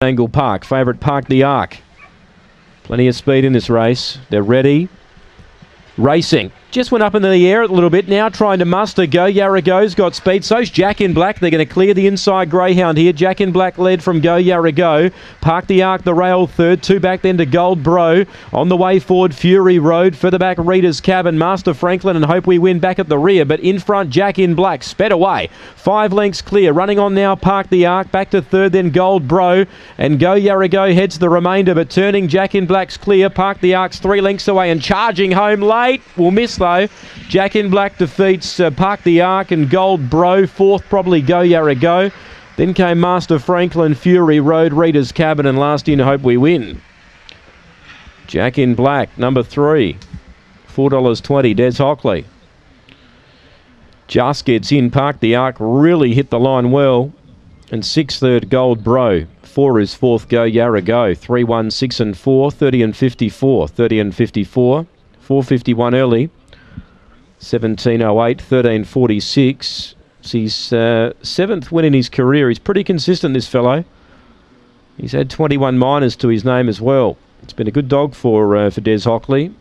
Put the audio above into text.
Angle Park. Favourite Park the Ark. Plenty of speed in this race. They're ready. Racing. Just went up in the air a little bit now, trying to muster. Go Yarrago's got speed. So's Jack in Black. They're going to clear the inside greyhound here. Jack in Black led from Go Yarrago. Park the Ark, the rail third. Two back then to Gold Bro. On the way forward, Fury Road. Further back, Reader's Cabin. Master Franklin and Hope We Win back at the rear. But in front, Jack in Black sped away. Five lengths clear. Running on now, Park the Ark. Back to third, then Gold Bro. And Go Yarrago heads the remainder. But turning, Jack in Black's clear. Park the Ark's three lengths away and charging home late. Will miss though. Jack in Black defeats uh, Park the Ark and Gold Bro. Fourth, probably Go Yarrago. Then came Master Franklin, Fury Road, Reader's Cabin, and last in Hope We Win. Jack in Black, number three. $4.20, Des Hockley. Just gets in. Park the Ark really hit the line well. And six third Gold Bro. Four is fourth Go Yarrago. Three, one, six, and four. 30 and 54. 30 and 54. 451 early. 1708, 1346. It's his uh, seventh win in his career. He's pretty consistent, this fellow. He's had 21 minors to his name as well. It's been a good dog for uh, for Des Hockley.